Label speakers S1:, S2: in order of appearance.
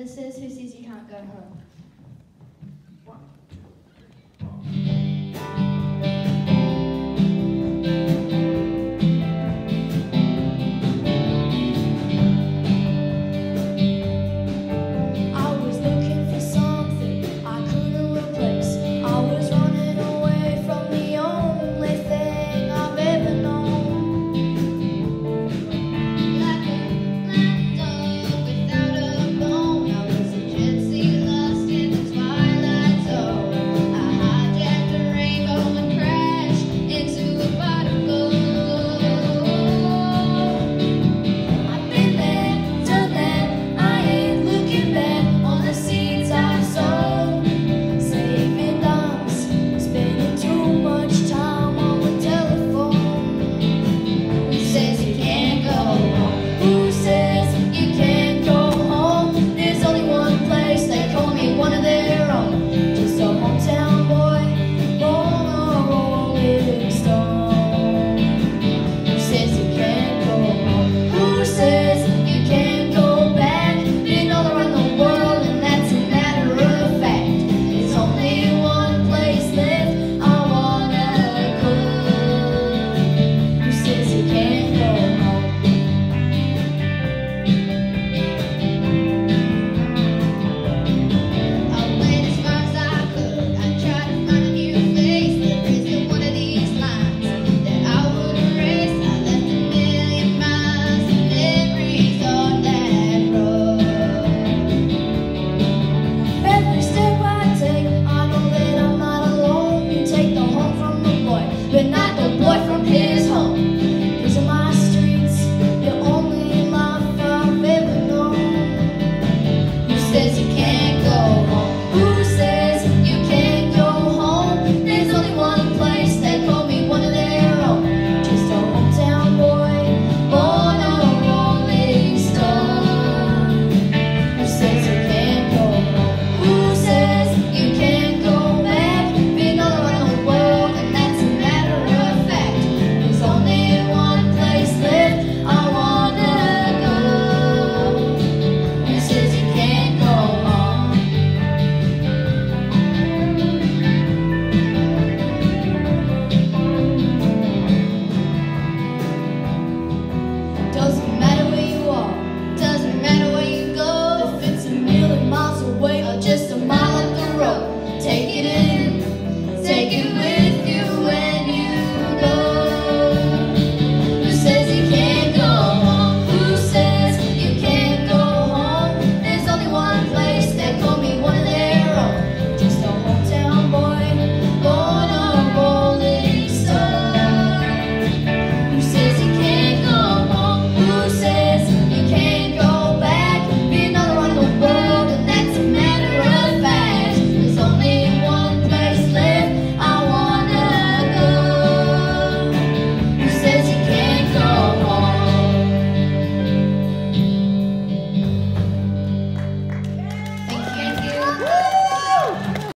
S1: This is Who Sees You Can't Go Home.